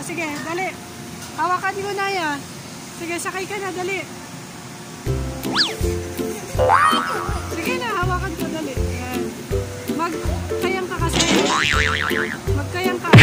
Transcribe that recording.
ko. Sige, dali. Hawakan mo na ya. Sige, sakay ka na, dali. Sige na, hawakan ko, dali. Ayan. Magkayang ka kasi. Magkayang ka.